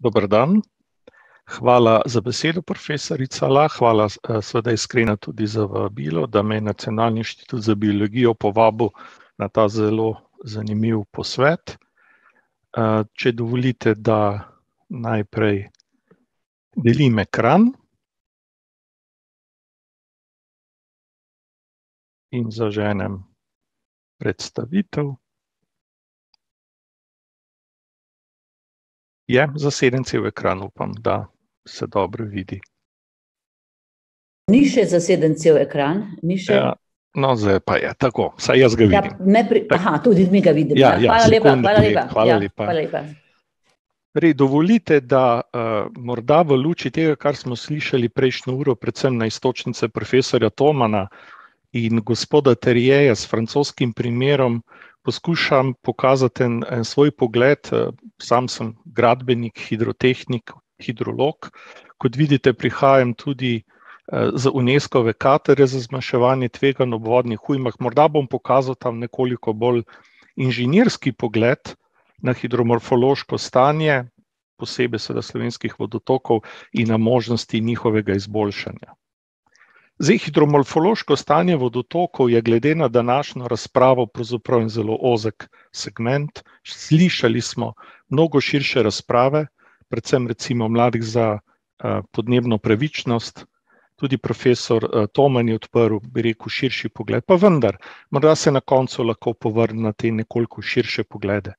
Dober dan. Hvala za besedo, profesorica Lah. Hvala seveda iskrena tudi za vabilo, da me je Nacionalni inštitut za biologijo povabil na ta zelo zanimiv posvet. če dovolite, da najprej delim ekran. In zaženem predstavitev. Je zaseden cel ekran, upam, da se dobro vidi. Ni še zaseden cel ekran, ni še... No, zdaj pa je, tako, vsaj jaz ga vidim. tudi mi ga vidimo, Ja, ja, hvala lepa, hvala lepa, hvala ja, lepa. hvala lepa. Torej dovolite, da morda v luči tega, kar smo slišali prejšnjo uro, predvsem na iztočnice profesorja Tomana in gospoda Terrierja s francoskim primerom, poskušam pokazati en, en svoj pogled, sam sem gradbenik, hidrotehnik, hidrolog. Kot vidite, prihajam tudi z Unescove katedre za zmanjševanje tveganj ob vodnih ujmah, morda bom pokazal tam nekoliko bolj inženirski pogled na hidromorfološko stanje, posebej seveda slovenskih vodotokov in na možnosti njihovega izboljšanja. Zdaj, hidromorfološko stanje vodotokov je glede na današnjo razpravo pravzaprav en zelo ozek segment, slišali smo mnogo širše razprave, predvsem recimo Mladih za podnebno pravičnost, tudi profesor Toman je odprl, bi rekel, širši pogled, pa vendar, morda se na koncu lahko povrnem na te nekoliko širše poglede.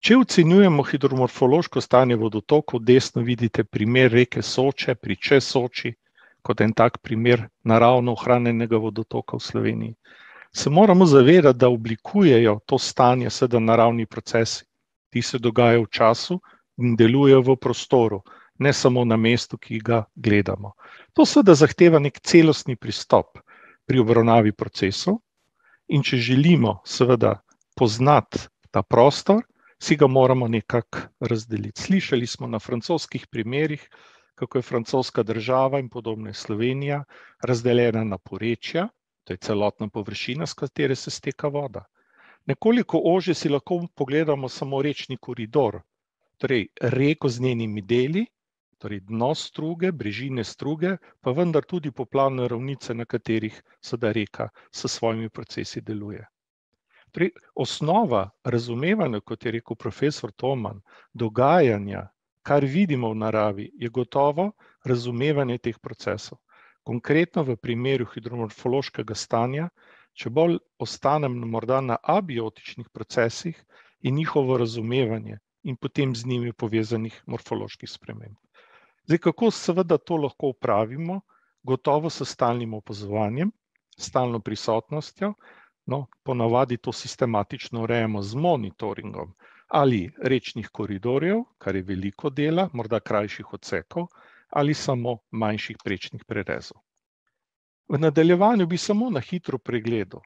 Če ocenjujemo hidromorfološko stanje vodotokov, desno vidite primer reke Soče pri Soči kot en tak primer naravno ohranjenega vodotoka v Sloveniji. Se moramo zavedati, da oblikujejo to stanje seveda naravni procesi. Ti se dogajajo v času in delujejo v prostoru, ne samo na mestu, ki ga gledamo. To seveda zahteva neki celostni pristop pri obravnavi procesov, in če želimo seveda poznati ta prostor, si ga moramo nekako razdeliti. Slišali smo na francoskih primerih, kako je francoska država, in podobno je Slovenija, razdeljena na porečja, to je celotna površina, s katere se steka voda. Nekoliko ožje si lahko pogledamo samo rečni koridor, torej reko z njenimi deli, torej dno struge, brežine struge, pa vendar tudi poplavne ravnice, na katerih seveda reka s svojimi procesi deluje. Torej osnova razumevanja, kot je rekel profesor Toman, dogajanja, kar vidimo v naravi, je gotovo razumevanje teh procesov. Konkretno v primeru hidromorfološkega stanja, če bolj ostanem morda na abiotičnih procesih, je njihovo razumevanje in potem z njimi povezanih morfoloških sprememb. Zdaj, kako seveda to lahko opravimo? Gotovo s stalnim opazovanjem, stalno prisotnostjo, no, ponavadi to sistematično urejamo z monitoringom ali rečnih koridorjev, kar je veliko dela, morda krajših odsekov, ali samo manjših prečnih prerezov. V nadaljevanju bi samo na hitro pregledal,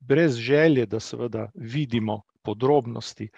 brez želje, da seveda vidimo podrobnosti,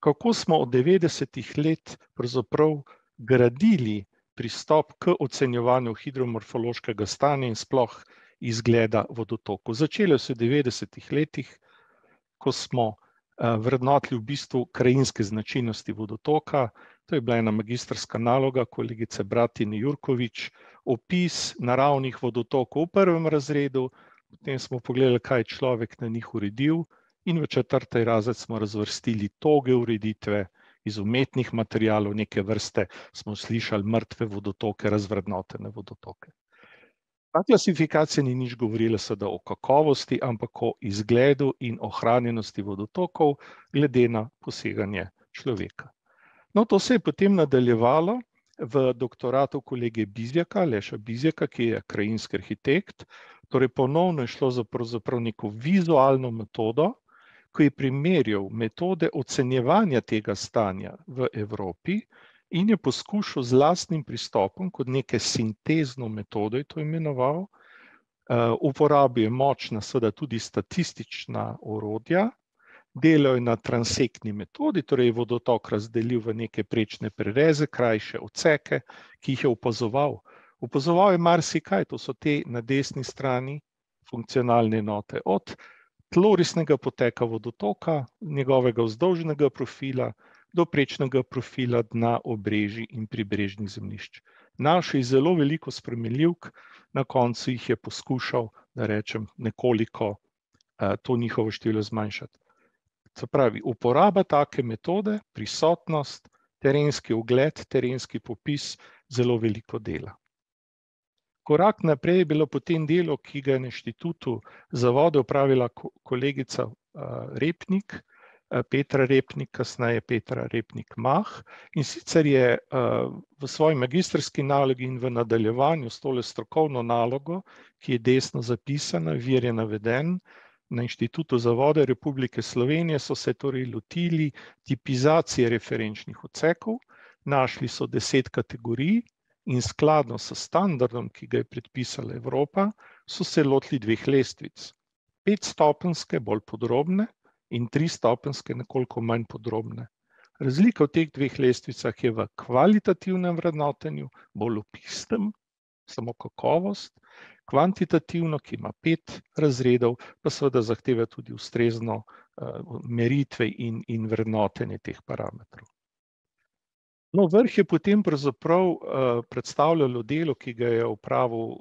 kako smo od devetdesetih let pravzaprav gradili pristop k ocenjevanju hidromorfološkega stanja in sploh izgleda vodotokov. Začelo se v devetdesetih letih, ko smo vrednotili v bistvu krajinske značilnosti vodotoka, to je bila ena magistrska naloga kolegice Bratine Jurkovič, opis naravnih vodotokov v prvem razredu, potem smo pogledali, kaj je človek na njih uredil, in v četrti razred smo razvrstili toge ureditve iz umetnih materialov, neke vrste, smo slišali, mrtve vodotoke, razvrednotene vodotoke. Ta klasifikacija ni nič govorila seveda o kakovosti, ampak o izgledu in ohranjenosti vodotokov glede na poseganje človeka. No, to se je potem nadaljevalo v doktoratu kolege Bizjaka, Aleša Bizjaka, ki je krajinski arhitekt, torej ponovno je šlo za neko vizualno metodo, ko je primerjal metode ocenjevanja tega stanja v Evropi in je poskušal z lastnim pristopom, kot neke sintezno metodo je to imenoval, uporabil je močna, seveda tudi statistična orodja, delal je na transektni metodi, torej vodotok razdelil v neke prečne prereze, krajše odseke, ki jih je opazoval. Opazoval je marsikaj, to so te na desni strani funkcionalne enote, od tlorisnega poteka vodotoka, njegovega vzdolžnega profila do prečnega profila dna obrežij in pribrežnih zemljišč. Našel je zelo veliko spremenljivk, na koncu jih je poskušal, da rečem, nekoliko to njihovo število zmanjšati. Se pravi, uporaba take metode, prisotnost, terenski ogled, terenski popis, zelo veliko dela. Korak naprej je bilo potem delo, ki ga je na Inštitutu za vode opravila kolegica Repnik, Petra Repnik, kasneje Petra Repnik Mah, in sicer je v svoji magistrski nalogi in v nadaljevanju s tole strokovno nalogo, ki je desno zapisana, vir je naveden, na Inštitutu za vode Republike Slovenije so se torej lotili tipizacije referenčnih odsekov, našli so deset kategorij in skladno s standardom, ki ga je predpisala Evropa, so se lotili dveh lestvic. Petstopenjske, bolj podrobne, in tristopenjske, nekoliko manj podrobne. Razlika v teh dveh lestvicah je v kvalitativnem vrednotenju, bolj opisnem, samo kakovost, kvantitativno, ki ima pet razredov, pa seveda zahteva tudi ustrezno meritve in, in vrednotenje teh parametrov. No, vrh je potem pravzaprav predstavljalo delo, ki ga je opravil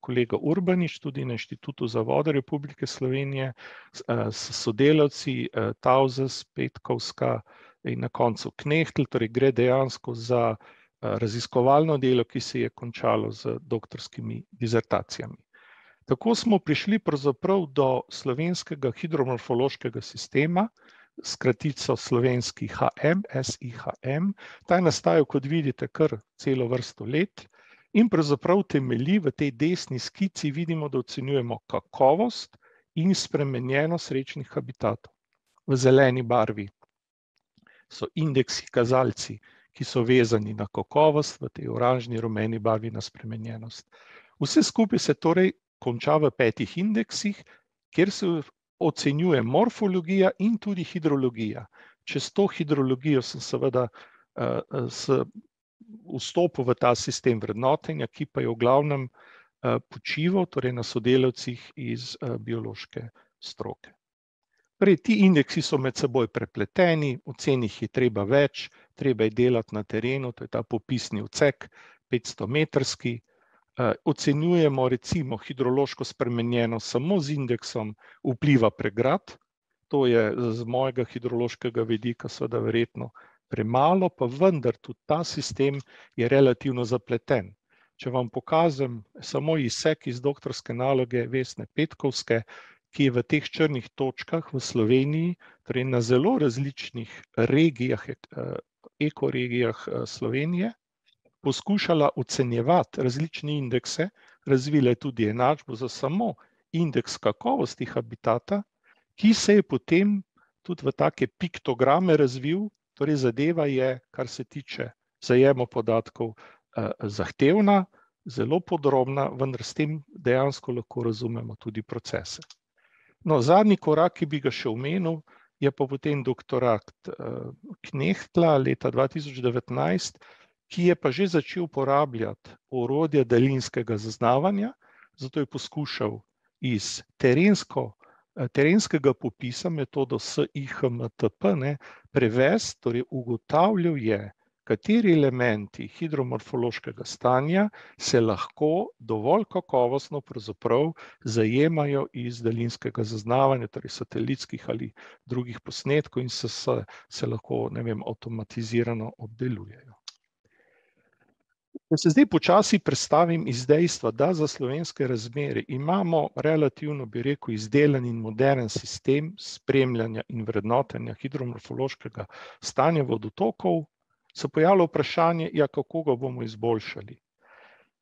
kolega Urbanič, tudi na Inštitutu za vode Republike Slovenije, s sodelavci, Tavzes, Petkovska in na koncu Knehtl, torej gre dejansko za raziskovalno delo, ki se je končalo z doktorskimi dizertacijami. Tako smo prišli pravzaprav do slovenskega hidromorfološkega sistema, s kratico slovenski HM, SIHM, ta je nastajal, kot vidite, kar celo vrsto let in pravzaprav temelji v tej desni skici, vidimo, da ocenjujemo kakovost in spremenjenost rečnih habitatov. V zeleni barvi so indeksi, kazalci, ki so vezani na kakovost, v tej oranžni, rumeni barvi na spremenjenost. Vse skupaj se torej konča v petih indeksih, kjer se ocenjuje morfologija in tudi hidrologija. Čez to hidrologijo sem seveda s vstopil v ta sistem vrednotenja, ki pa je v glavnem počival torej na sodelavcih iz biološke stroke. Torej ti indeksi so med seboj prepleteni, oceniti jih je treba več, treba je delati na terenu, to je ta popisni odsek, petstometrski, ocenjujemo recimo hidrološko spremenjenost samo z indeksom vpliva pregrad, to je z mojega hidrološkega vidika seveda verjetno premalo, pa vendar tudi ta sistem je relativno zapleten. Če vam pokažem samo izsek iz doktorske naloge Vesne Petkovske, ki je v teh črnih točkah v Sloveniji, torej na zelo različnih regijah, ekoregijah Slovenije, poskušala ocenjevati različne indekse, razvila je tudi enačbo za samo indeks kakovosti habitata, ki se je potem tudi v take piktograme razvil, torej zadeva je, kar se tiče zajema podatkov, zahtevna, zelo podrobna, vendar s tem dejansko lahko razumemo tudi procese. No, zadnji korak, ki bi ga še omenil, je pa potem doktorat Knehtla leta dva tisoč devetnajst, ki je pa že začel uporabljati orodje daljinskega zaznavanja, zato je poskušal iz terensko, terenskega popisa, metodo SIHMTP, prevesti, torej ugotavljal je, kateri elementi hidromorfološkega stanja se lahko dovolj kakovostno zajemajo iz daljinskega zaznavanja, torej satelitskih ali drugih posnetkov, in se se lahko, ne vem, avtomatizirano obdelujejo. Da se zdaj počasi prestavim iz dejstva, da za slovenske razmere imamo relativno, bi rekel, izdelan in moderen sistem spremljanja in vrednotenja hidromorfološkega stanja vodotokov, se pojavlja vprašanje, ja, kako ga bomo izboljšali.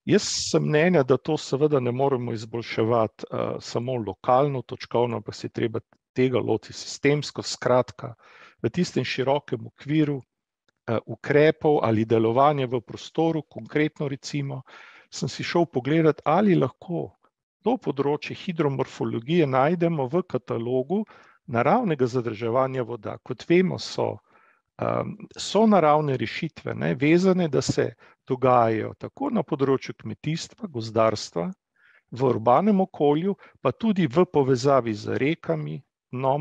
Jaz sem mnenja, da to seveda ne moremo izboljševati samo lokalno, točkovno, ampak se je treba tega lotiti sistemsko, skratka, v tistem širokem okviru ukrepov ali delovanja v prostoru, konkretno recimo sem si šel pogledat, ali lahko to področje hidromorfologije najdemo v katalogu naravnega zadrževanja voda. Kot vemo, so sonaravne rešitve, ne, vezane, da se dogajajo tako na področju kmetijstva, gozdarstva, v urbanem okolju, pa tudi v povezavi z rekami,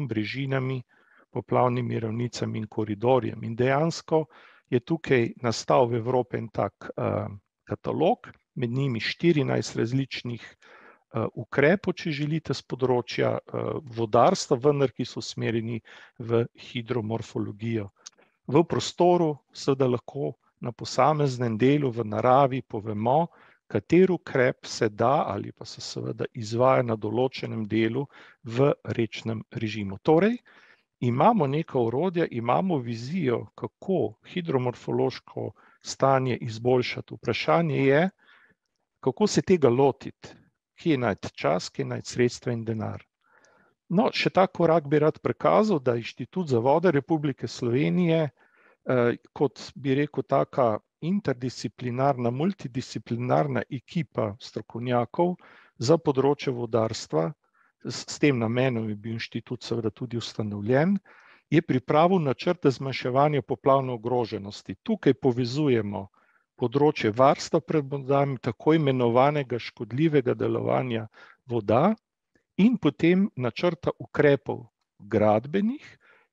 brežinami, poplavnimi ravnicami in koridorjem. In dejansko je tukaj nastal v Evropi en tak uh, katalog, med njimi 14 različnih uh, ukrepov, če želite, z področja uh, vodarstva, vendar ki so usmerjeni v hidromorfologijo. V prostoru, seveda lahko na posameznem delu v naravi povemo, kater ukrep se da ali pa se seveda izvaja na določenem delu v rečnem režimu. Torej, imamo neka urodja, imamo vizijo, kako hidromorfološko stanje izboljšati. Vprašanje je, kako se tega lotiti, kje najti čas, kje najti sredstva in denar. No, še ta korak bi rad prikazal, da Inštitut za vode Republike Slovenije, eh, kot bi rekel, taka interdisciplinarna, multidisciplinarna ekipa strokovnjakov za področje vodarstva, s tem namenom je bil inštitut seveda tudi ustanovljen, je pripravil načrte zmanjševanja poplavne ogroženosti. Tukaj povezujemo področje varstva pred vodami, tako imenovanega škodljivega delovanja voda in potem načrta ukrepov gradbenih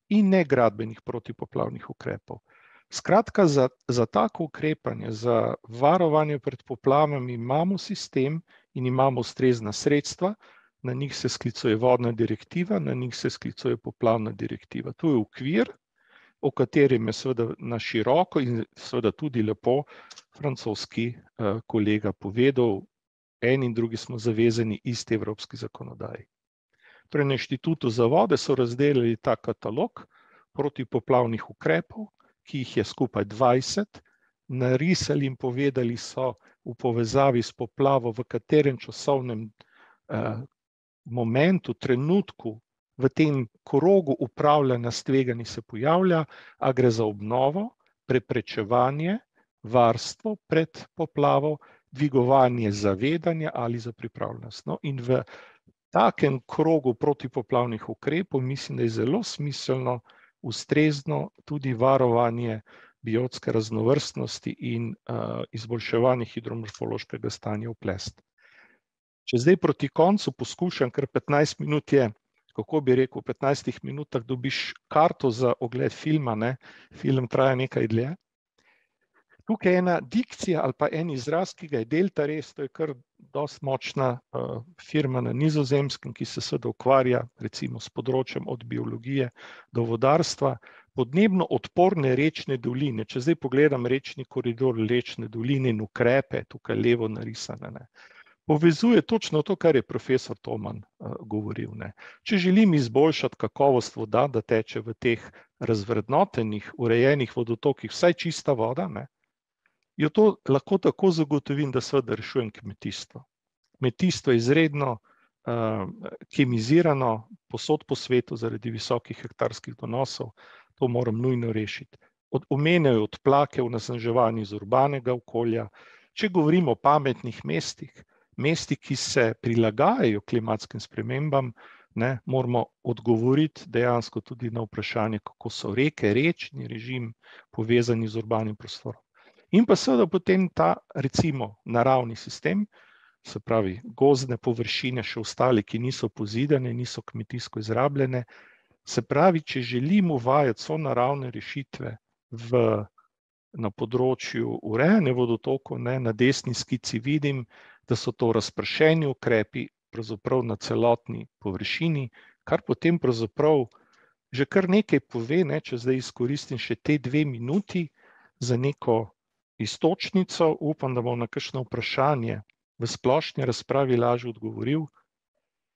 in negradbenih protipoplavnih ukrepov. Skratka, za, za tako ukrepanje, za varovanje pred poplavami imamo sistem in imamo ustrezna sredstva, na njih se sklicuje vodna direktiva, na njih se sklicuje poplavna direktiva. To je ukvir, o katerem je seveda na široko in seveda tudi lepo francoski uh, kolega povedal, en in drugi smo zavezani isti evropski zakonodaji. Torej, na inštitutu za vode so razdelili ta katalog protipoplavnih ukrepov, ki jih je skupaj 20, narisali in povedali so v povezavi s poplavo, v katerem časovnem eh, momentu, trenutku, v tem krogu upravljanja s tveganji se pojavlja, a gre za obnovo, preprečevanje, varstvo pred poplavo, dvigovanje zavedanja ali za pripravljenost. No, in v takem krogu protipoplavnih ukrepov mislim, da je zelo smiselno, ustrezno tudi varovanje biotske raznovrstnosti in uh, izboljševanje hidromorfološkega stanja v plest. Če zdaj proti koncu poskušam, ker 15 minut je, kako bi rekel, v 15 minutah dobiš karto za ogled filma, ne? film traja nekaj dlje. Tukaj je ena dikcija ali pa en izraz, ki ga je Delta res, to je kar dost močna uh, firma na nizozemskem, ki se seveda ukvarja recimo s področjem od biologije do vodarstva, podnebno odporne rečne doline. Če zdaj pogledam rečni koridor rečne doline in ukrepe, tukaj levo narisane, ne, povezuje točno to, kar je profesor Toman uh, govoril. Ne. Če želim izboljšati kakovost voda, da teče v teh razvrednotenih, urejenih vodotokih vsaj čista voda, ne, jo to lahko tako zagotovim, da seveda rešujem kmetijstvo. Kmetijstvo je izredno uh, kemizirano, posod po svetu, zaradi visokih hektarskih donosov, to moram nujno rešiti. Od, omenjajo odplake v nasnaževanju iz urbanega okolja. Če govorimo o pametnih mestih, mesti, ki se prilagajajo klimatskim spremembam, ne, moramo odgovoriti dejansko tudi na vprašanje, kako so reke, rečni režim povezani z urbanim prostorom. In pa seveda potem ta, recimo, naravni sistem, se pravi, gozdne površine, še ostale, ki niso pozidane, niso kmetijsko izrabljene. Se pravi, če želimo uvajati so naravne rešitve v, na področju urejanja vodotokov, ne, na desni skici vidim, da so to razpršeni ukrepi, na celotni površini, kar potem pravzaprav že kar nekaj pove, ne, če zdaj izkoristim še te dve minuti za neko istočnico, upam, da bom na kakšno vprašanje v splošni razpravi lažje odgovoril.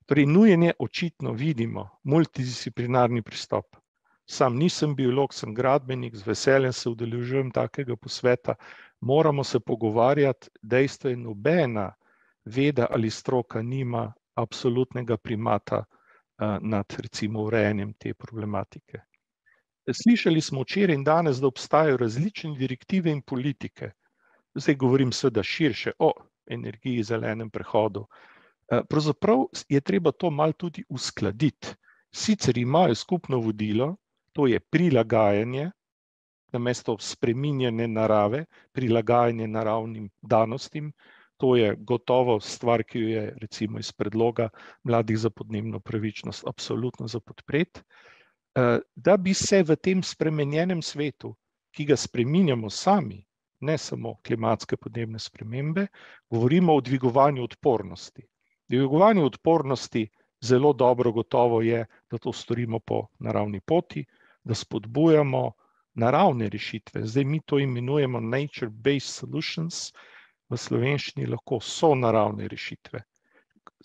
Torej, nujen je očitno vidimo multidisciplinarni pristop. Sam nisem biolog, sem gradbenik, z veseljem se udeležujem takega posveta. Moramo se pogovarjati, dejstvo je, nobena veda ali stroka nima absolutnega primata uh, nad recimo urejanjem te problematike. Slišali smo včeraj in danes, da obstajajo različne direktive in politike. Zdaj govorim seveda širše o energiji, zelenem prehodu. Eh, pravzaprav je treba to malo tudi uskladiti. Sicer imajo skupno vodilo, to je prilagajanje, namesto spreminjanja narave, prilagajanje naravnim danostim. To je gotovo stvar, ki jo je recimo iz predloga mladih za podnebno pravičnost absolutno za podpreti. da bi se v tem spremenjenem svetu, ki ga spreminjamo sami, ne samo klimatske podnebne spremembe, govorimo o dvigovanju odpornosti. Dvigovanje odpornosti zelo dobro gotovo je, da to storimo po naravni poti, da spodbujamo naravne rešitve. Zdaj mi to imenujemo nature-based solutions, v slovenščini lahko so naravne rešitve.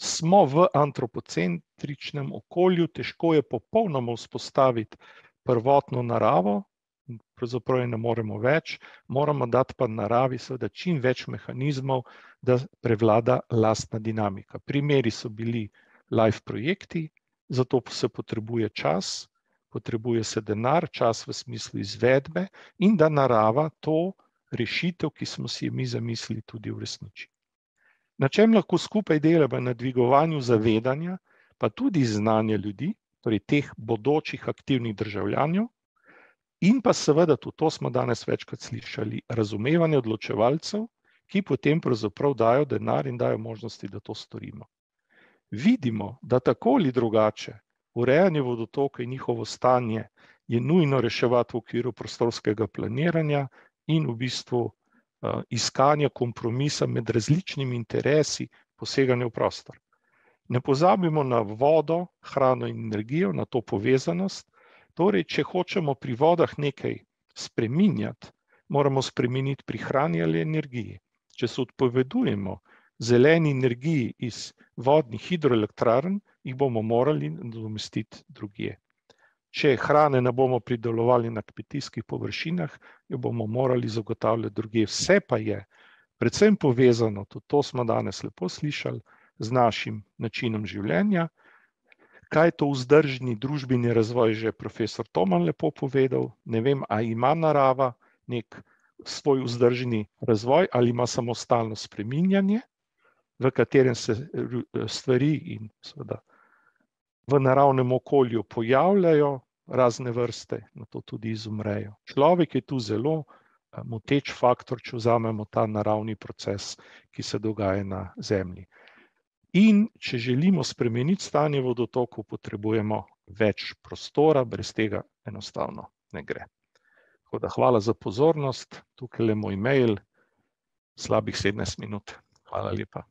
Smo v antropocentričnem okolju, težko je popolnoma vzpostaviti prvotno naravo, pravzaprav je ne moremo več, moramo dati pa naravi seveda čim več mehanizmov, da prevlada lastna dinamika. Primeri so bili live projekti, zato se potrebuje čas, potrebuje se denar, čas v smislu izvedbe, in da narava to rešitev, ki smo si jo mi zamislili, tudi uresniči. Na čem lahko skupaj delamo? Na dvigovanju zavedanja, pa tudi znanja ljudi, torej teh bodočih aktivnih državljanov, in pa seveda, tudi to smo danes večkrat slišali, razumevanje odločevalcev, ki potem pravzaprav dajo denar in dajo možnosti, da to storimo. Vidimo, da tako ali drugače urejanje vodotoka in njihovo stanje je nujno reševati v okviru prostorskega planiranja in v bistvu iskanja kompromisa med različnimi interesi poseganja v prostor. Ne pozabimo na vodo, hrano in energijo, na to povezanost, torej če hočemo pri vodah nekaj spreminjati, moramo spremeniti pri hrani ali energiji. Če se odpovedujemo zeleni energiji iz vodnih hidroelektrarn, jih bomo morali nadomestiti drugje. Če hrane ne bomo pridelovali na kmetijskih površinah, jo bomo morali zagotavljati drugje. Vse pa je predvsem povezano, tudi to smo danes lepo slišali, z našim načinom življenja. Kaj je to vzdržni družbeni razvoj, že profesor Toman lepo povedal, ne vem, a ima narava neki svoj vzdržni razvoj ali ima samo stalno spreminjanje, v katerem se stvari in seveda v naravnem okolju pojavljajo razne vrste, nato tudi izumrejo. Človek je tu zelo moteč faktor, če vzamemo ta naravni proces, ki se dogaja na Zemlji. In če želimo spremeniti stanje vodotokov, potrebujemo več prostora, brez tega enostavno ne gre. Tako da hvala za pozornost, tukajle moj mail, slabih sedemnajst minut. Hvala lepa.